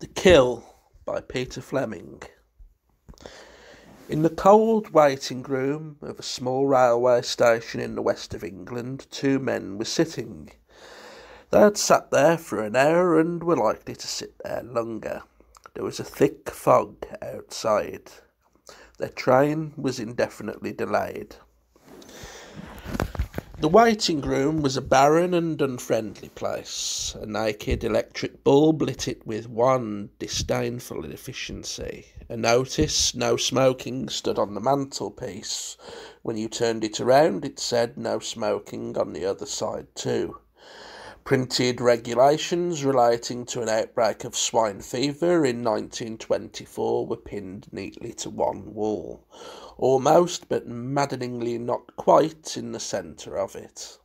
The Kill by Peter Fleming. In the cold waiting room of a small railway station in the west of England, two men were sitting. They had sat there for an hour and were likely to sit there longer. There was a thick fog outside. Their train was indefinitely delayed. The waiting room was a barren and unfriendly place. A naked electric bulb lit it with one disdainful efficiency. A notice, no smoking, stood on the mantelpiece. When you turned it around, it said no smoking on the other side too. Printed regulations relating to an outbreak of swine fever in 1924 were pinned neatly to one wall almost but maddeningly not quite in the centre of it.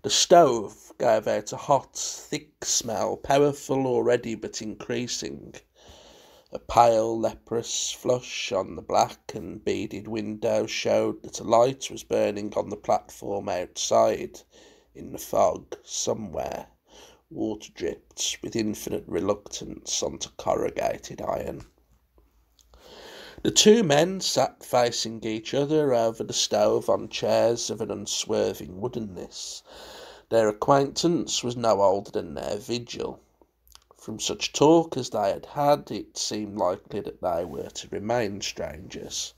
The stove gave out a hot, thick smell, powerful already but increasing. A pale, leprous flush on the black and beaded window showed that a light was burning on the platform outside, in the fog, somewhere. Water dripped with infinite reluctance onto corrugated iron. The two men sat facing each other over the stove on chairs of an unswerving woodenness. Their acquaintance was no older than their vigil. From such talk as they had had, it seemed likely that they were to remain strangers.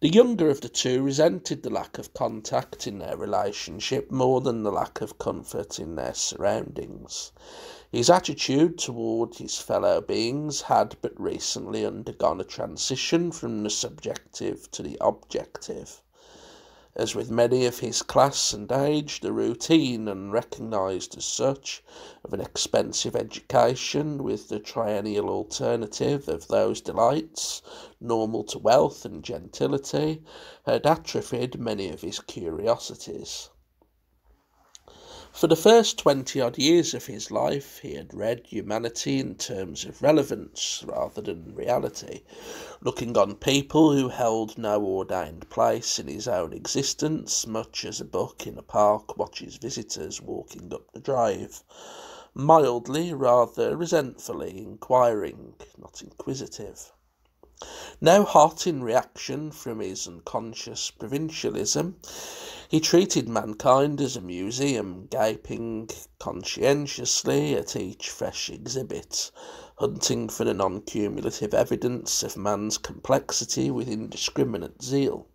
The younger of the two resented the lack of contact in their relationship more than the lack of comfort in their surroundings. His attitude toward his fellow beings had but recently undergone a transition from the subjective to the objective. As with many of his class and age, the routine, and recognised as such, of an expensive education with the triennial alternative of those delights normal to wealth and gentility, had atrophied many of his curiosities. For the first twenty odd years of his life, he had read humanity in terms of relevance rather than reality, looking on people who held no ordained place in his own existence, much as a buck in a park watches visitors walking up the drive, mildly, rather resentfully inquiring, not inquisitive. Now hot in reaction from his unconscious provincialism, he treated mankind as a museum, gaping conscientiously at each fresh exhibit, hunting for the non cumulative evidence of man's complexity with indiscriminate zeal.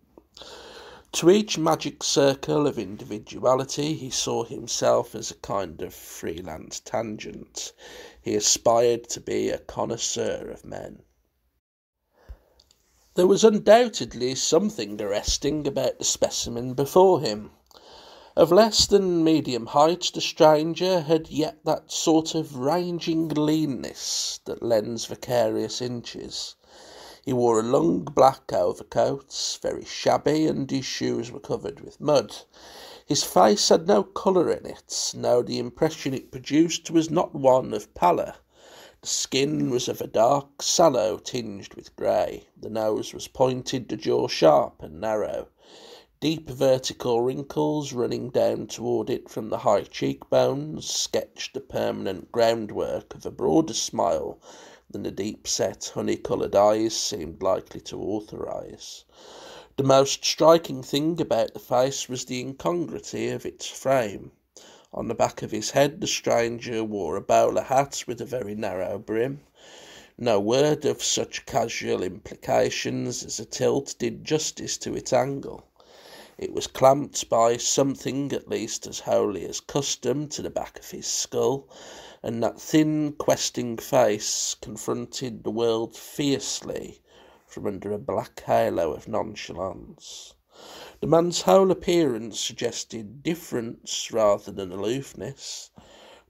To each magic circle of individuality he saw himself as a kind of freelance tangent. He aspired to be a connoisseur of men. There was undoubtedly something arresting about the specimen before him. Of less than medium height, the stranger had yet that sort of ranging leanness that lends vicarious inches. He wore a long black overcoat, very shabby, and his shoes were covered with mud. His face had no colour in it. No, the impression it produced was not one of pallor. The skin was of a dark sallow tinged with grey. The nose was pointed, the jaw sharp and narrow. Deep vertical wrinkles running down toward it from the high cheekbones sketched the permanent groundwork of a broader smile than the deep set honey coloured eyes seemed likely to authorise. The most striking thing about the face was the incongruity of its frame. On the back of his head the stranger wore a bowler hat with a very narrow brim. No word of such casual implications as a tilt did justice to its angle. It was clamped by something at least as wholly as custom to the back of his skull, and that thin, questing face confronted the world fiercely from under a black halo of nonchalance. The man's whole appearance suggested difference rather than aloofness.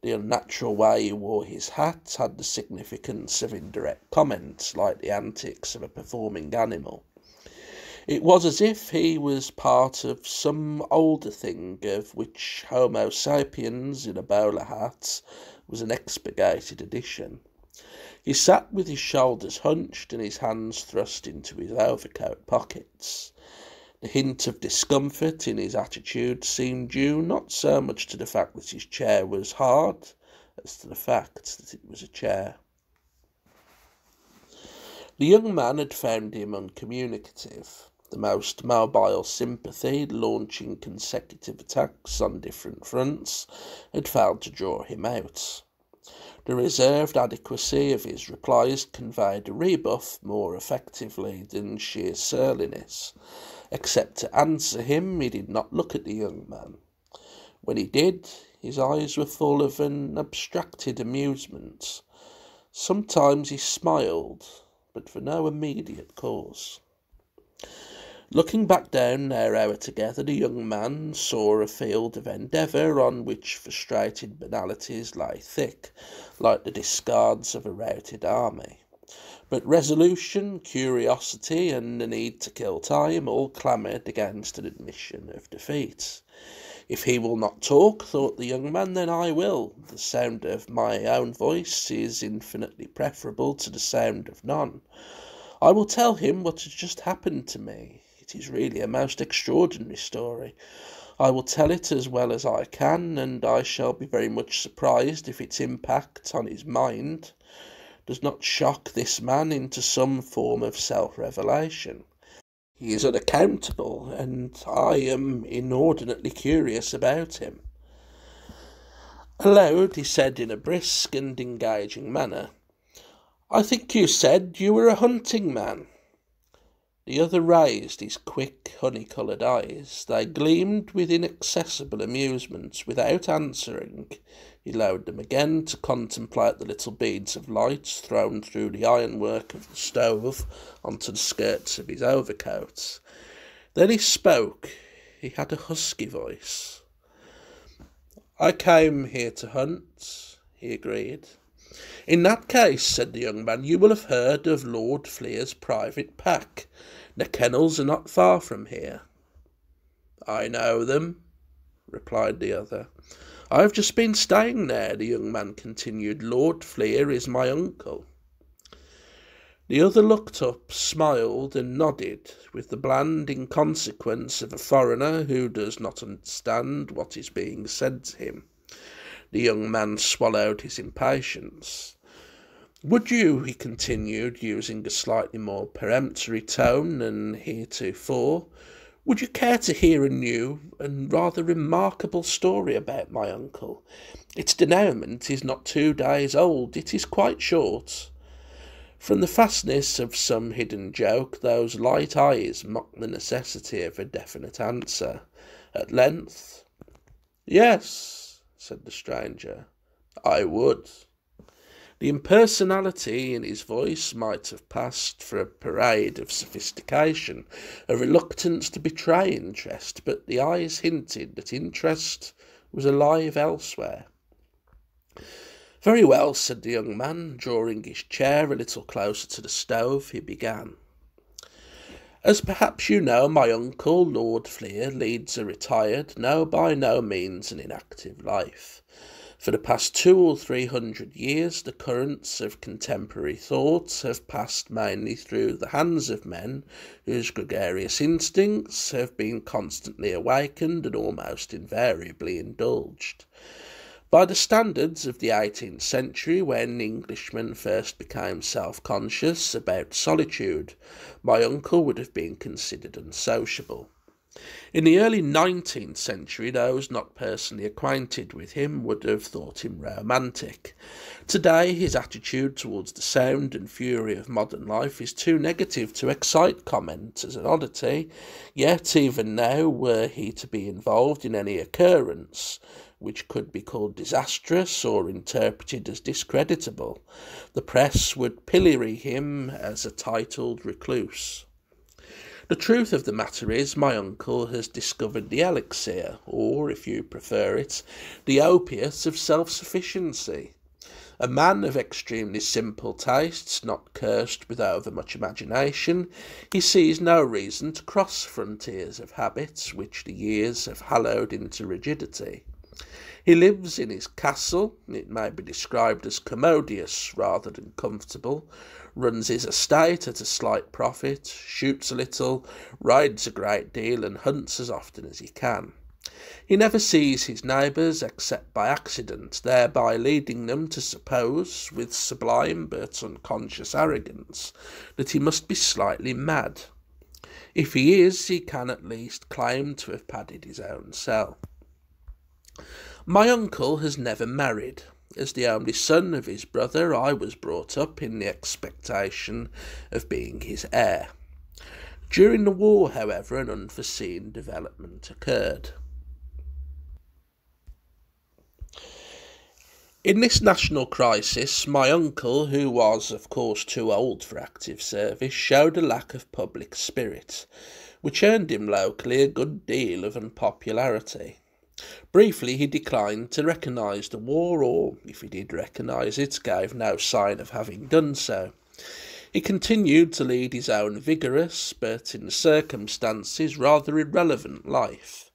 The unnatural way he wore his hat had the significance of indirect comments, like the antics of a performing animal. It was as if he was part of some older thing of which Homo sapiens in a bowler hat was an expurgated edition. He sat with his shoulders hunched and his hands thrust into his overcoat pockets. The hint of discomfort in his attitude seemed due not so much to the fact that his chair was hard as to the fact that it was a chair. The young man had found him uncommunicative, the most mobile sympathy, launching consecutive attacks on different fronts, had failed to draw him out. The reserved adequacy of his replies conveyed a rebuff more effectively than sheer surliness. Except to answer him, he did not look at the young man. When he did, his eyes were full of an abstracted amusement. Sometimes he smiled, but for no immediate cause. Looking back down their hour together, the young man saw a field of endeavour on which frustrated banalities lay thick, like the discards of a routed army. But resolution, curiosity, and the need to kill time all clamoured against an admission of defeat. If he will not talk, thought the young man, then I will. The sound of my own voice is infinitely preferable to the sound of none. I will tell him what has just happened to me. It is really a most extraordinary story. I will tell it as well as I can, and I shall be very much surprised if its impact on his mind does not shock this man into some form of self revelation. He is unaccountable, and I am inordinately curious about him. Aloud, he said in a brisk and engaging manner, I think you said you were a hunting man. The other raised his quick, honey-coloured eyes. They gleamed with inaccessible amusement. Without answering, he lowered them again to contemplate the little beads of light thrown through the ironwork of the stove onto the skirts of his overcoat. Then he spoke. He had a husky voice. I came here to hunt, he agreed. In that case, said the young man, you will have heard of Lord Fleer's private pack. The kennels are not far from here. I know them, replied the other. I have just been staying there, the young man continued. Lord Fleer is my uncle. The other looked up, smiled, and nodded with the bland inconsequence of a foreigner who does not understand what is being said to him. The young man swallowed his impatience. Would you, he continued, using a slightly more peremptory tone than heretofore, would you care to hear a new and rather remarkable story about my uncle? Its denouement is not two days old, it is quite short. From the fastness of some hidden joke, those light eyes mocked the necessity of a definite answer. At length, Yes, said the stranger, I would. The impersonality in his voice might have passed for a parade of sophistication, a reluctance to betray interest, but the eyes hinted that interest was alive elsewhere. Very well, said the young man, drawing his chair a little closer to the stove, he began. As perhaps you know, my uncle, Lord Fleer, leads a retired, no, by no means an inactive life. For the past two or three hundred years, the currents of contemporary thought have passed mainly through the hands of men whose gregarious instincts have been constantly awakened and almost invariably indulged. By the standards of the eighteenth century, when Englishmen first became self conscious about solitude, my uncle would have been considered unsociable. In the early nineteenth century, those not personally acquainted with him would have thought him romantic. Today, his attitude towards the sound and fury of modern life is too negative to excite comment as an oddity, yet even now, were he to be involved in any occurrence which could be called disastrous or interpreted as discreditable, the press would pillory him as a titled recluse. The truth of the matter is, my uncle has discovered the elixir, or, if you prefer it, the opiate of self sufficiency. A man of extremely simple tastes, not cursed with overmuch imagination, he sees no reason to cross frontiers of habits which the years have hallowed into rigidity. He lives in his castle, it may be described as commodious rather than comfortable, runs his estate at a slight profit, shoots a little, rides a great deal, and hunts as often as he can. He never sees his neighbours except by accident, thereby leading them to suppose, with sublime but unconscious arrogance, that he must be slightly mad. If he is, he can at least claim to have padded his own cell. My uncle has never married. As the only son of his brother, I was brought up in the expectation of being his heir. During the war, however, an unforeseen development occurred. In this national crisis, my uncle, who was, of course, too old for active service, showed a lack of public spirit, which earned him locally a good deal of unpopularity. Briefly, he declined to recognise the war, or, if he did recognise it, gave no sign of having done so. He continued to lead his own vigorous, but in circumstances rather irrelevant life.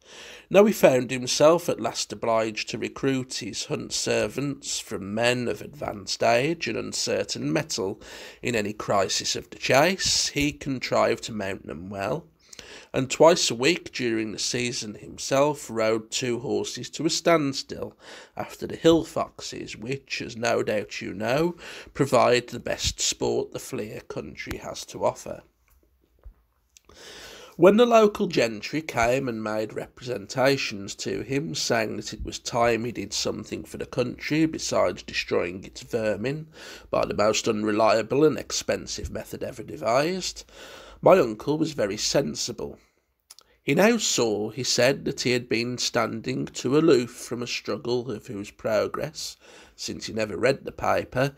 Now he found himself at last obliged to recruit his hunt servants from men of advanced age and uncertain mettle in any crisis of the chase. He contrived to mount them well, and twice a week during the season himself rode two horses to a standstill after the hill foxes, which, as no doubt you know, provide the best sport the Fleer country has to offer. When the local gentry came and made representations to him, saying that it was time he did something for the country besides destroying its vermin by the most unreliable and expensive method ever devised, my uncle was very sensible. He now saw, he said, that he had been standing too aloof from a struggle of whose progress, since he never read the paper,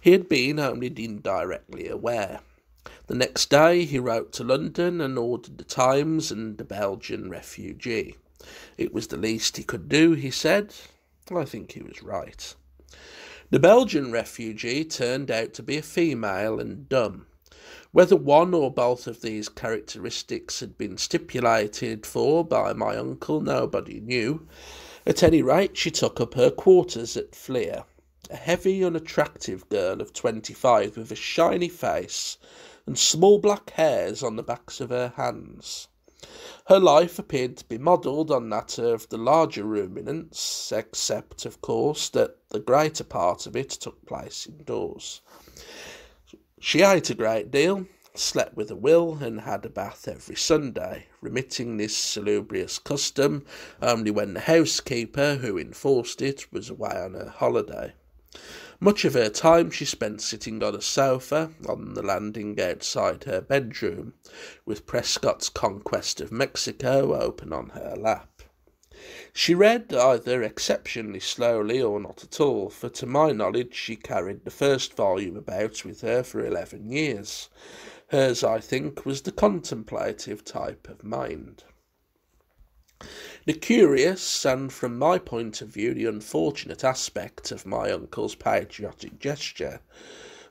he had been only indirectly aware. The next day he wrote to London and ordered the Times and the Belgian refugee. It was the least he could do, he said. I think he was right. The Belgian refugee turned out to be a female and dumb. Whether one or both of these characteristics had been stipulated for by my uncle, nobody knew. At any rate, she took up her quarters at Fleer. A heavy, unattractive girl of twenty five with a shiny face and small black hairs on the backs of her hands. Her life appeared to be modelled on that of the larger ruminants, except, of course, that the greater part of it took place indoors. She ate a great deal, slept with a will, and had a bath every Sunday, remitting this salubrious custom only when the housekeeper who enforced it was away on her holiday. Much of her time she spent sitting on a sofa on the landing outside her bedroom, with Prescott's Conquest of Mexico open on her lap. She read either exceptionally slowly or not at all, for to my knowledge she carried the first volume about with her for eleven years. Hers, I think, was the contemplative type of mind. The curious, and from my point of view the unfortunate aspect of my uncle's patriotic gesture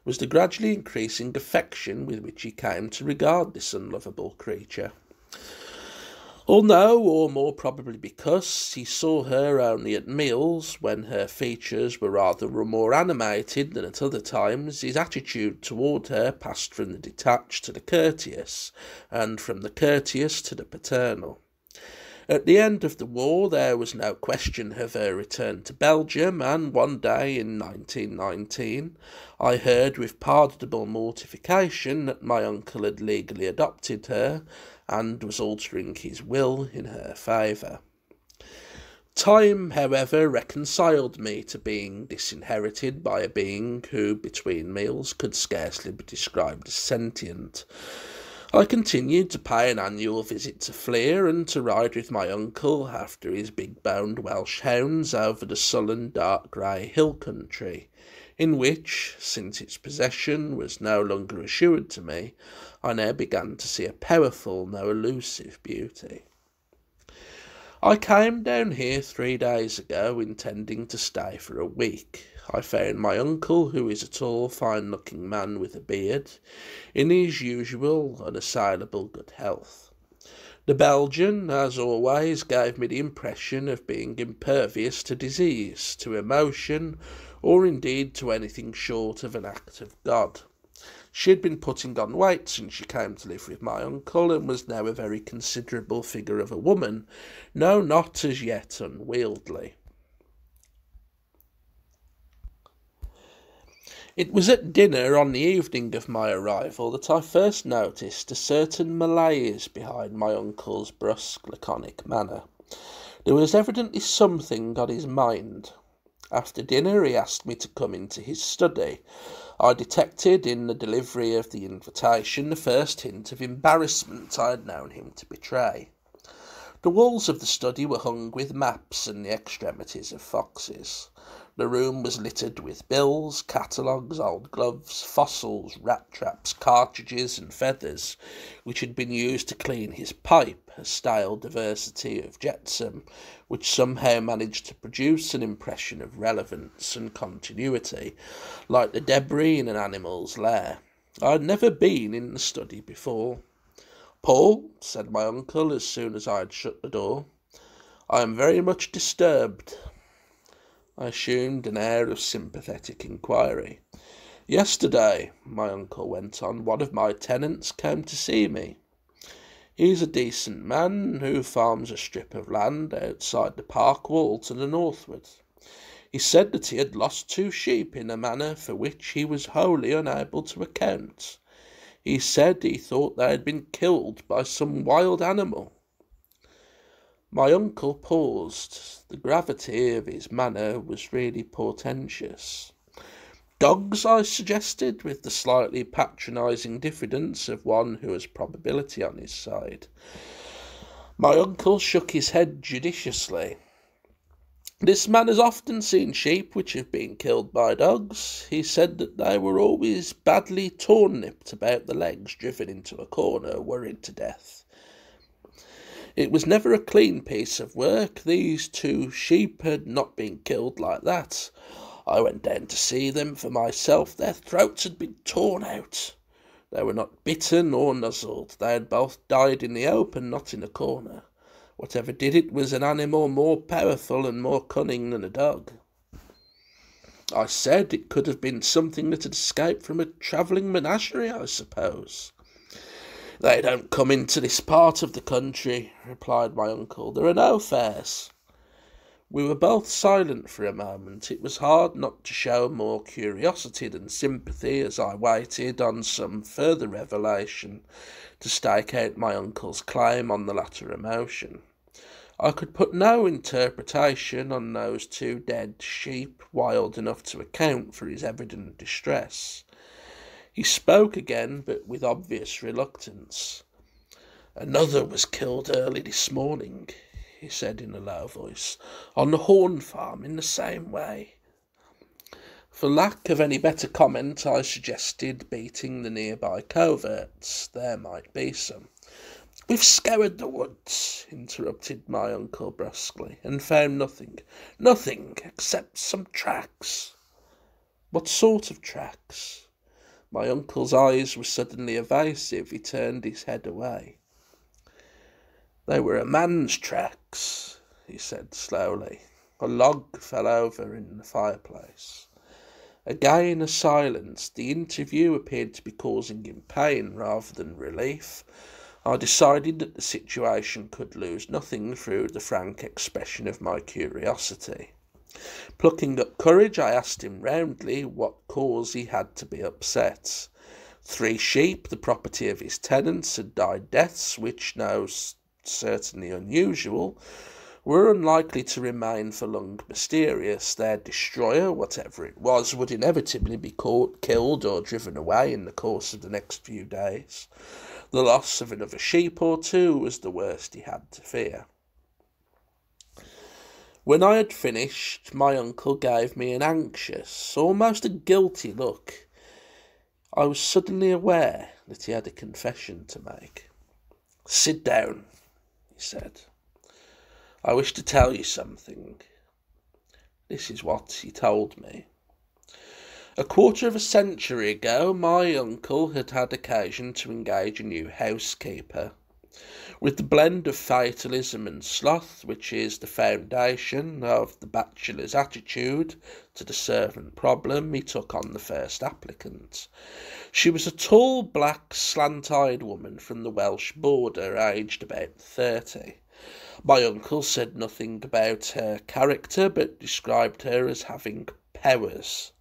was the gradually increasing affection with which he came to regard this unlovable creature. Although, or more probably because, he saw her only at meals, when her features were rather more animated than at other times, his attitude toward her passed from the detached to the courteous, and from the courteous to the paternal. At the end of the war, there was no question of her return to Belgium, and one day in 1919 I heard with pardonable mortification that my uncle had legally adopted her and was altering his will in her favour. Time, however, reconciled me to being disinherited by a being who, between meals, could scarcely be described as sentient. I continued to pay an annual visit to Fleer and to ride with my uncle after his big boned Welsh hounds over the sullen dark grey hill country, in which, since its possession was no longer assured to me, I now began to see a powerful though elusive beauty. I came down here three days ago intending to stay for a week. I found my uncle, who is a tall, fine looking man with a beard, in his usual unassailable good health. The Belgian, as always, gave me the impression of being impervious to disease, to emotion, or indeed to anything short of an act of God. She had been putting on weight since she came to live with my uncle, and was now a very considerable figure of a woman, no, not as yet unwieldy. It was at dinner on the evening of my arrival that I first noticed a certain malaise behind my uncle's brusque, laconic manner. There was evidently something on his mind. After dinner, he asked me to come into his study. I detected in the delivery of the invitation the first hint of embarrassment I had known him to betray. The walls of the study were hung with maps and the extremities of foxes. The room was littered with bills, catalogues, old gloves, fossils, rat traps, cartridges, and feathers, which had been used to clean his pipe, a stale diversity of jetsam, which somehow managed to produce an impression of relevance and continuity, like the debris in an animal's lair. I had never been in the study before. Paul, said my uncle as soon as I had shut the door, I am very much disturbed. I assumed an air of sympathetic inquiry. Yesterday, my uncle went on, one of my tenants came to see me. He's a decent man who farms a strip of land outside the park wall to the northward. He said that he had lost two sheep in a manner for which he was wholly unable to account. He said he thought they had been killed by some wild animal. My uncle paused. The gravity of his manner was really portentous. Dogs, I suggested, with the slightly patronising diffidence of one who has probability on his side. My uncle shook his head judiciously. This man has often seen sheep which have been killed by dogs. He said that they were always badly torn nipped about the legs, driven into a corner, worried to death. It was never a clean piece of work. These two sheep had not been killed like that. I went down to see them for myself. Their throats had been torn out. They were not bitten or nuzzled. They had both died in the open, not in a corner. Whatever did it was an animal more powerful and more cunning than a dog. I said it could have been something that had escaped from a travelling menagerie, I suppose. They don't come into this part of the country, replied my uncle. There are no fairs. We were both silent for a moment. It was hard not to show more curiosity than sympathy as I waited on some further revelation to stake out my uncle's claim on the latter emotion. I could put no interpretation on those two dead sheep wild enough to account for his evident distress. He spoke again, but with obvious reluctance. Another was killed early this morning, he said in a low voice, on the Horn Farm in the same way. For lack of any better comment, I suggested beating the nearby coverts. There might be some. We've scoured the woods, interrupted my uncle brusquely, and found nothing. Nothing except some tracks. What sort of tracks? My uncle's eyes were suddenly evasive. He turned his head away. They were a man's tracks, he said slowly. A log fell over in the fireplace. Again a silence. The interview appeared to be causing him pain rather than relief. I decided that the situation could lose nothing through the frank expression of my curiosity. Plucking up courage, I asked him roundly what cause he had to be upset. Three sheep, the property of his tenants, had died deaths which, now certainly unusual, were unlikely to remain for long mysterious. Their destroyer, whatever it was, would inevitably be caught, killed, or driven away in the course of the next few days. The loss of another sheep or two was the worst he had to fear. When I had finished, my uncle gave me an anxious, almost a guilty look. I was suddenly aware that he had a confession to make. Sit down, he said. I wish to tell you something. This is what he told me. A quarter of a century ago, my uncle had had occasion to engage a new housekeeper. With the blend of fatalism and sloth, which is the foundation of the bachelor's attitude to the servant problem, he took on the first applicant. She was a tall, black, slant eyed woman from the Welsh border, aged about thirty. My uncle said nothing about her character, but described her as having powers.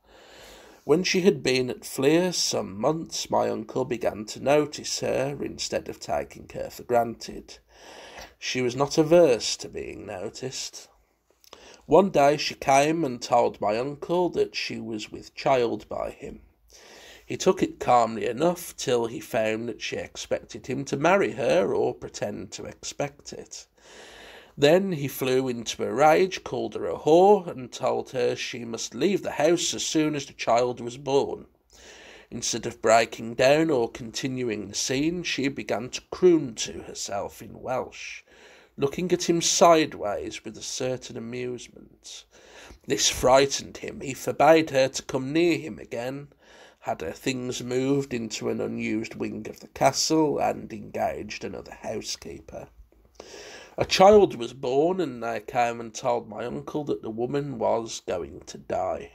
When she had been at Fleer some months, my uncle began to notice her instead of taking her for granted. She was not averse to being noticed. One day she came and told my uncle that she was with child by him. He took it calmly enough till he found that she expected him to marry her or pretend to expect it. Then he flew into a rage, called her a whore, and told her she must leave the house as soon as the child was born. Instead of breaking down or continuing the scene, she began to croon to herself in Welsh, looking at him sideways with a certain amusement. This frightened him. He forbade her to come near him again, had her things moved into an unused wing of the castle, and engaged another housekeeper. A child was born, and I came and told my uncle that the woman was going to die.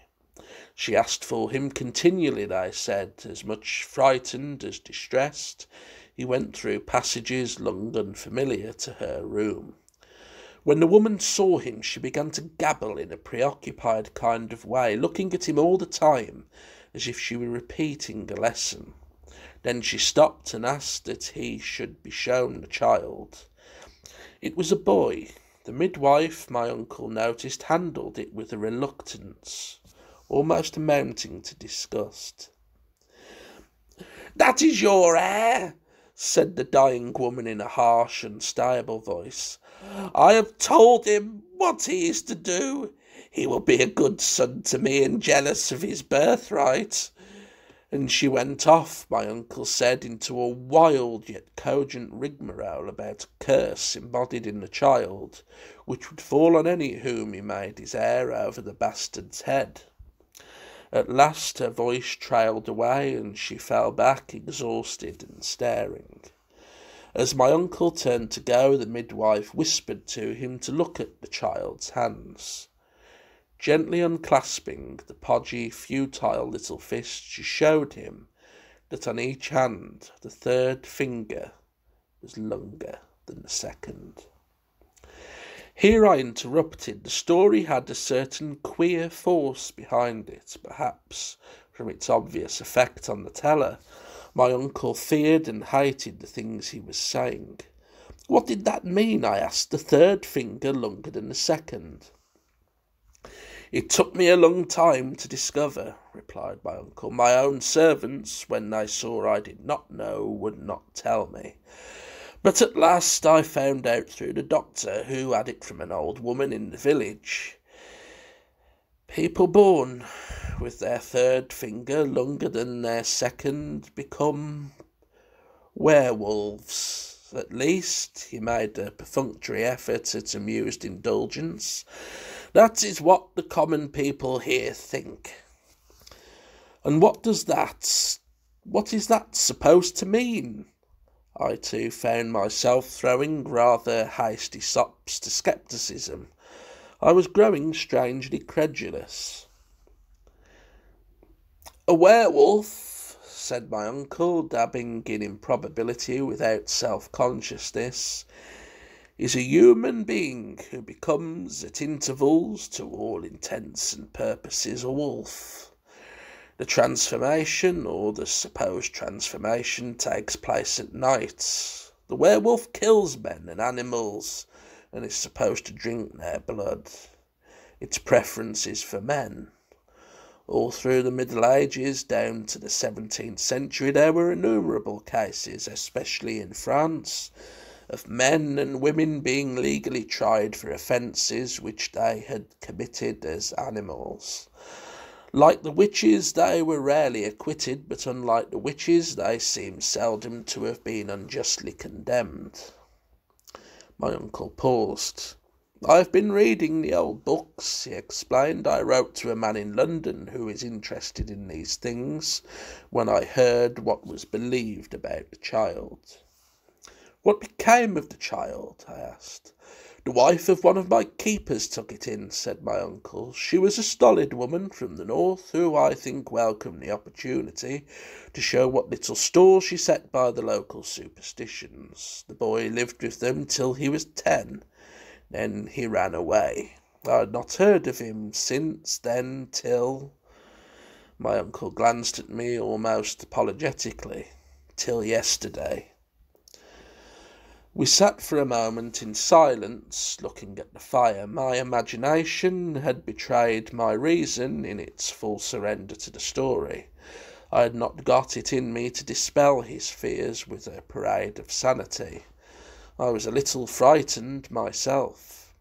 She asked for him continually, they said, as much frightened as distressed. He went through passages long unfamiliar to her room. When the woman saw him, she began to gabble in a preoccupied kind of way, looking at him all the time as if she were repeating a lesson. Then she stopped and asked that he should be shown the child. It was a boy. The midwife, my uncle noticed, handled it with a reluctance almost amounting to disgust. That is your heir, said the dying woman in a harsh and stable voice. I have told him what he is to do. He will be a good son to me and jealous of his birthright and she went off, my uncle said, into a wild yet cogent rigmarole about a curse embodied in the child, which would fall on any whom he made his heir over the bastard's head. At last her voice trailed away, and she fell back exhausted and staring. As my uncle turned to go, the midwife whispered to him to look at the child's hands. Gently unclasping the podgy, futile little fist, she showed him that on each hand the third finger was longer than the second. Here I interrupted. The story had a certain queer force behind it, perhaps from its obvious effect on the teller. My uncle feared and hated the things he was saying. What did that mean? I asked. The third finger longer than the second. It took me a long time to discover, replied my uncle. My own servants, when they saw I did not know, would not tell me. But at last I found out through the doctor, who had it from an old woman in the village. People born with their third finger longer than their second become werewolves. At least he made a perfunctory effort at amused indulgence. That is what the common people here think. And what does that, what is that supposed to mean? I too found myself throwing rather hasty sops to scepticism. I was growing strangely credulous. A werewolf, said my uncle, dabbing in improbability without self consciousness, is a human being who becomes at intervals, to all intents and purposes, a wolf. The transformation, or the supposed transformation, takes place at night. The werewolf kills men and animals and is supposed to drink their blood. Its preference is for men. All through the Middle Ages down to the 17th century, there were innumerable cases, especially in France, of men and women being legally tried for offences which they had committed as animals. Like the witches, they were rarely acquitted, but unlike the witches, they seem seldom to have been unjustly condemned. My uncle paused. I've been reading the old books, he explained. I wrote to a man in London who is interested in these things when I heard what was believed about the child. What became of the child? I asked. The wife of one of my keepers took it in, said my uncle. She was a stolid woman from the north, who I think welcomed the opportunity to show what little store she set by the local superstitions. The boy lived with them till he was ten. Then he ran away. I had not heard of him since then till. My uncle glanced at me almost apologetically. Till yesterday. We sat for a moment in silence, looking at the fire. My imagination had betrayed my reason in its full surrender to the story. I had not got it in me to dispel his fears with a parade of sanity. I was a little frightened myself.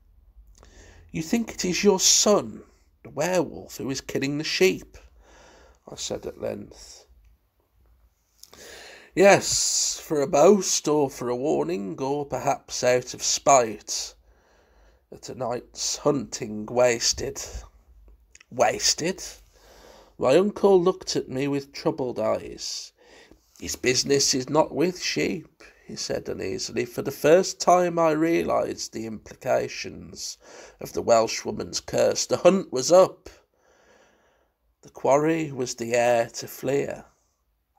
You think it is your son, the werewolf, who is killing the sheep? I said at length. Yes, for a boast, or for a warning, or perhaps out of spite at a night's hunting wasted. Wasted? My uncle looked at me with troubled eyes. His business is not with sheep, he said uneasily. For the first time I realised the implications of the Welshwoman's curse. The hunt was up. The quarry was the heir to Fleer.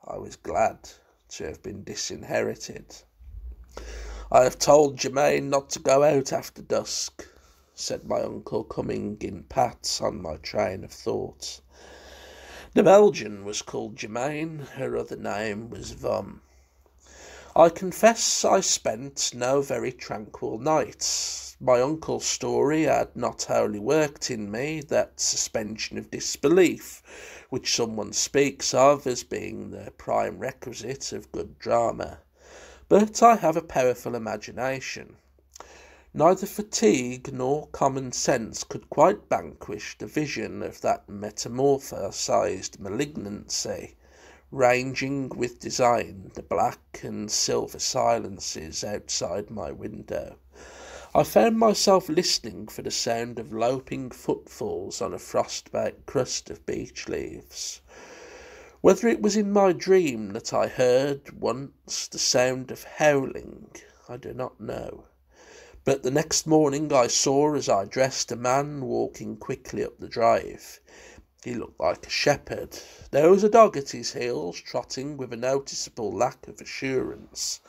I was glad to have been disinherited. I have told Germaine not to go out after dusk, said my uncle, coming in pats on my train of thought. The Belgian was called Germaine, her other name was Vom. I confess I spent no very tranquil nights. My uncle's story had not wholly worked in me that suspension of disbelief which someone speaks of as being the prime requisite of good drama. But I have a powerful imagination. Neither fatigue nor common sense could quite vanquish the vision of that metamorphosized malignancy, ranging with design the black and silver silences outside my window. I found myself listening for the sound of loping footfalls on a frost-baked crust of beech leaves. Whether it was in my dream that I heard once the sound of howling, I do not know. But the next morning I saw as I dressed a man walking quickly up the drive. He looked like a shepherd. There was a dog at his heels, trotting with a noticeable lack of assurance.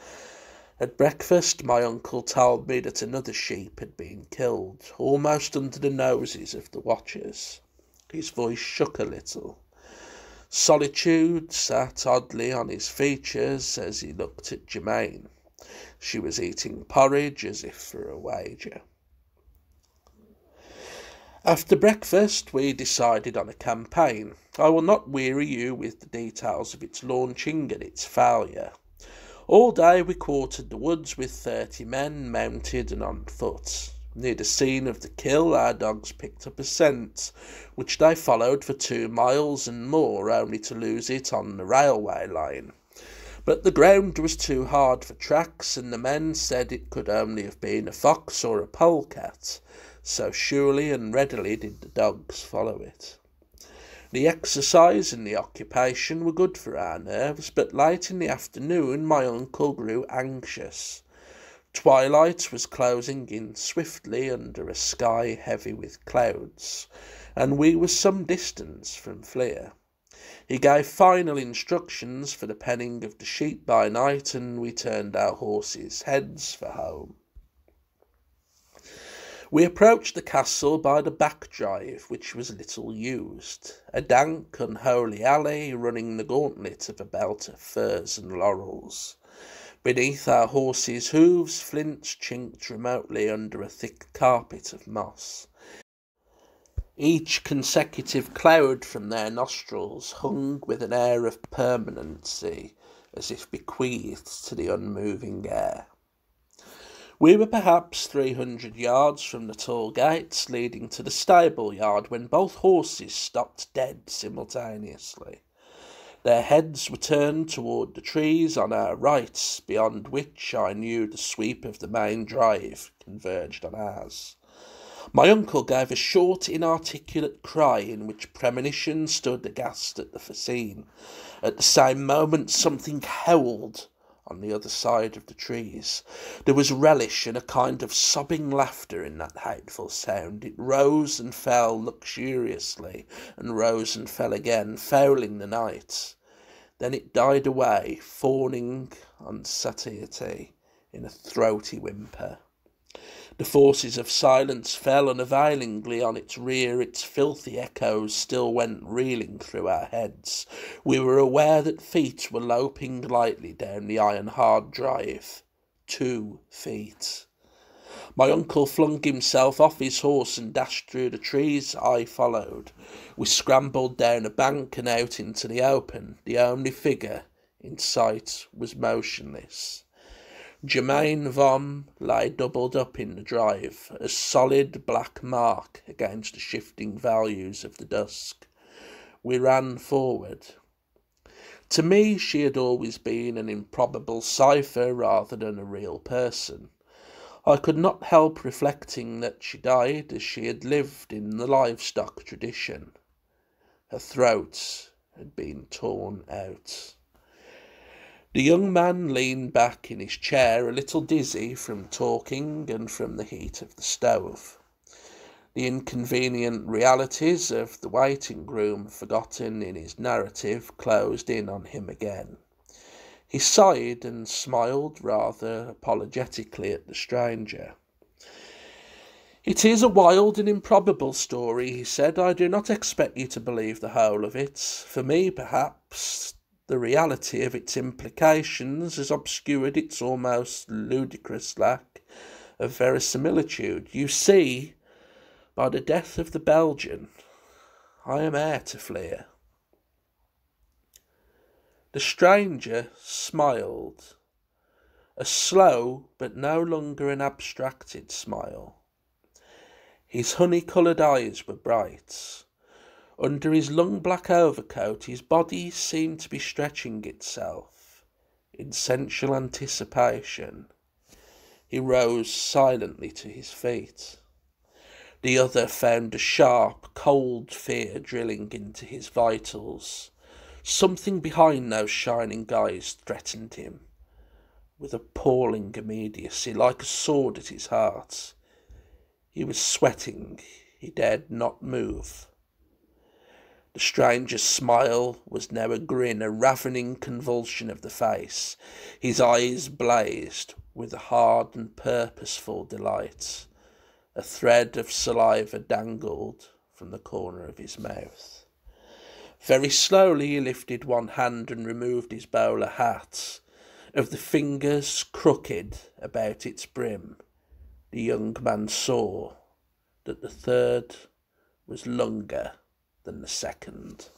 At breakfast my uncle told me that another sheep had been killed, almost under the noses of the watchers. His voice shook a little. Solitude sat oddly on his features as he looked at Germaine. She was eating porridge as if for a wager. After breakfast, we decided on a campaign. I will not weary you with the details of its launching and its failure. All day we quartered the woods with thirty men, mounted and on foot. Near the scene of the kill, our dogs picked up a scent, which they followed for two miles and more, only to lose it on the railway line. But the ground was too hard for tracks, and the men said it could only have been a fox or a polecat, so surely and readily did the dogs follow it. The exercise and the occupation were good for our nerves, but late in the afternoon my uncle grew anxious. Twilight was closing in swiftly under a sky heavy with clouds, and we were some distance from Fleer. He gave final instructions for the penning of the sheep by night, and we turned our horses' heads for home. We approached the castle by the back drive, which was little used, a dank, unholy alley running the gauntlet of a belt of firs and laurels. Beneath our horses' hoofs, flints chinked remotely under a thick carpet of moss. Each consecutive cloud from their nostrils hung with an air of permanency, as if bequeathed to the unmoving air. We were perhaps three hundred yards from the tall gates leading to the stable yard when both horses stopped dead simultaneously. Their heads were turned toward the trees on our right, beyond which I knew the sweep of the main drive converged on ours. My uncle gave a short, inarticulate cry in which premonition stood aghast at the scene. At the same moment something howled on the other side of the trees. There was relish and a kind of sobbing laughter in that hateful sound. It rose and fell luxuriously, and rose and fell again, fouling the night. Then it died away, fawning on satiety in a throaty whimper. The forces of silence fell unavailingly on its rear, its filthy echoes still went reeling through our heads. We were aware that feet were loping lightly down the iron hard drive. Two feet. My uncle flung himself off his horse and dashed through the trees. I followed. We scrambled down a bank and out into the open. The only figure in sight was motionless. Germaine Vom lay doubled up in the drive, a solid black mark against the shifting values of the dusk. We ran forward. To me, she had always been an improbable cipher rather than a real person. I could not help reflecting that she died as she had lived in the livestock tradition. Her throat had been torn out. The young man leaned back in his chair, a little dizzy from talking and from the heat of the stove. The inconvenient realities of the waiting room, forgotten in his narrative, closed in on him again. He sighed and smiled rather apologetically at the stranger. It is a wild and improbable story, he said. I do not expect you to believe the whole of it. For me, perhaps, the reality of its implications has obscured its almost ludicrous lack of verisimilitude. You see, by the death of the Belgian, I am heir to Fleer. The stranger smiled, a slow but no longer an abstracted smile. His honey coloured eyes were bright. Under his long black overcoat, his body seemed to be stretching itself in sensual anticipation. He rose silently to his feet. The other found a sharp, cold fear drilling into his vitals. Something behind those shining eyes threatened him with appalling immediacy, like a sword at his heart. He was sweating. He dared not move. The stranger's smile was now a grin, a ravening convulsion of the face. His eyes blazed with a hard and purposeful delight. A thread of saliva dangled from the corner of his mouth. Very slowly he lifted one hand and removed his bowler hat. Of the fingers crooked about its brim, the young man saw that the third was longer than the second.